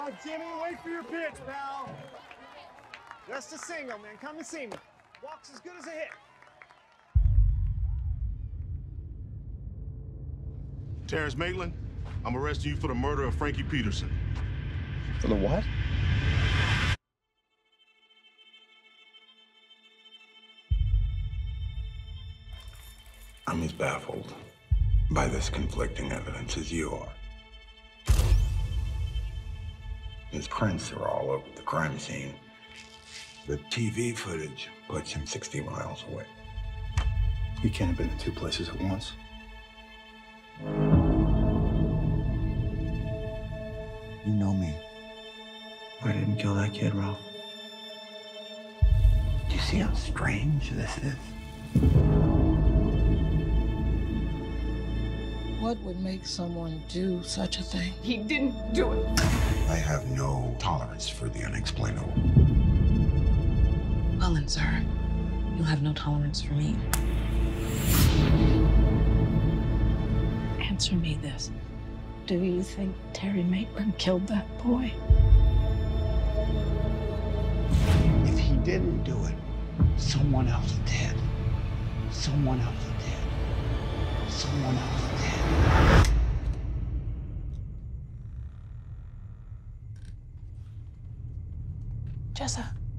on, Jimmy, wait for your pitch, pal. Just a single, man. Come and see me. Walks as good as a hit. Terrence Maitland, I'm arresting you for the murder of Frankie Peterson. For the what? I'm as baffled by this conflicting evidence as you are. His prints are all over the crime scene. The TV footage puts him 60 miles away. He can't have been in two places at once. You know me. I didn't kill that kid, Ralph. Do you see how strange this is? What would make someone do such a thing? He didn't do it. I have no tolerance for the unexplainable. Well then, sir, you'll have no tolerance for me. Answer me this. Do you think Terry Maitland killed that boy? If he didn't do it, someone else did. Someone else did. Someone else did. Jessa.